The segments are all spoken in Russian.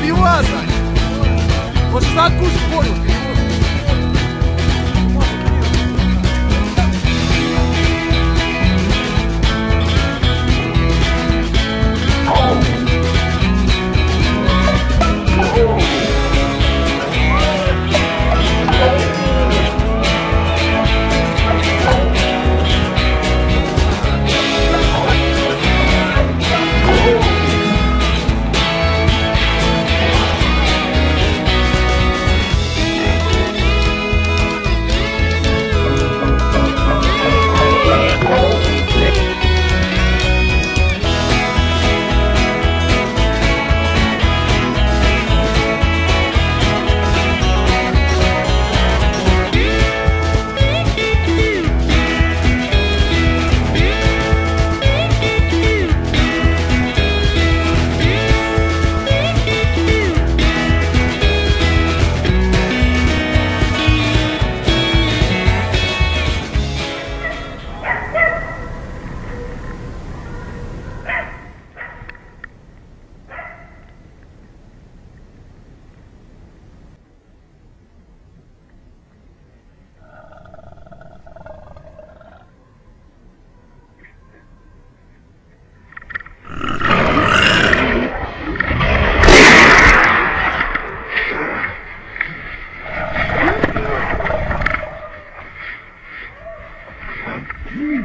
Пиваса! Вот что откушать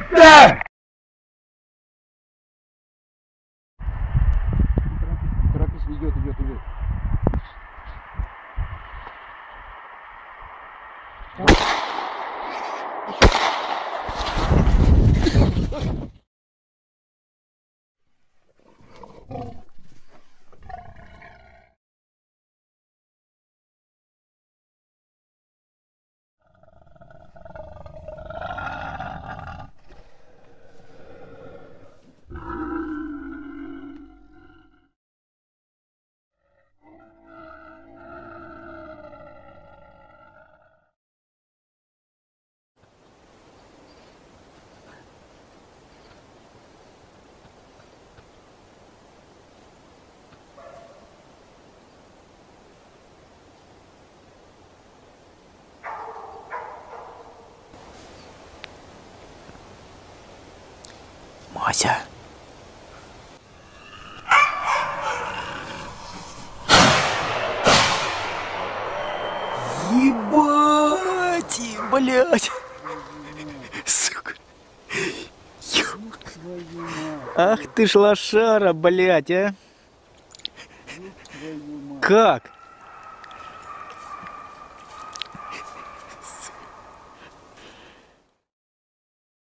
понял, Торопись, идет, идет, идет. Мася. Moja. Блядь. Сука. Ах ты ж лошара, блядь, а. Как?